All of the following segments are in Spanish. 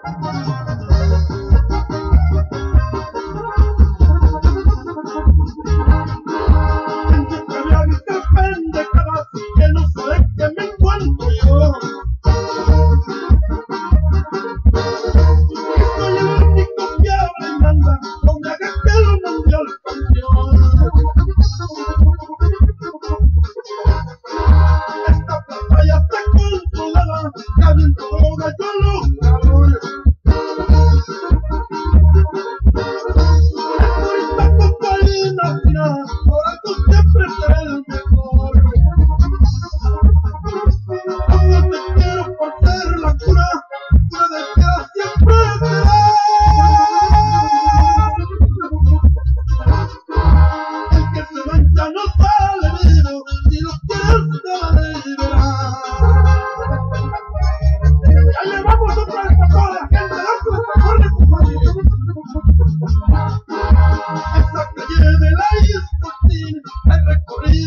Entrevio a mi cada vez que no soy el que me encuentro yo. Estoy el único que habla en manda, donde hagas que lo Esta pantalla está controlada, que ha venido a la yo.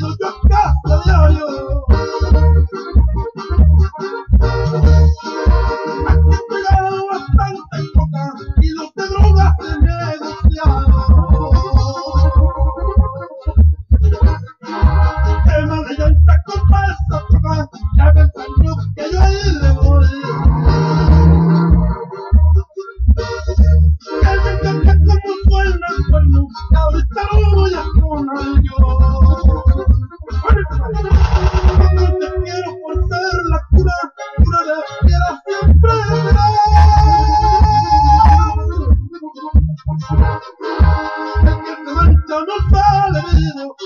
Yo casi a diario. Me he ya bastante coca y los de drogas se me desviaron. El malayan chacopa con a papá. Ya pensé yo que yo ahí le voy. El me que como suena el cuerno, que ahorita no voy a poner yo. Don't fall in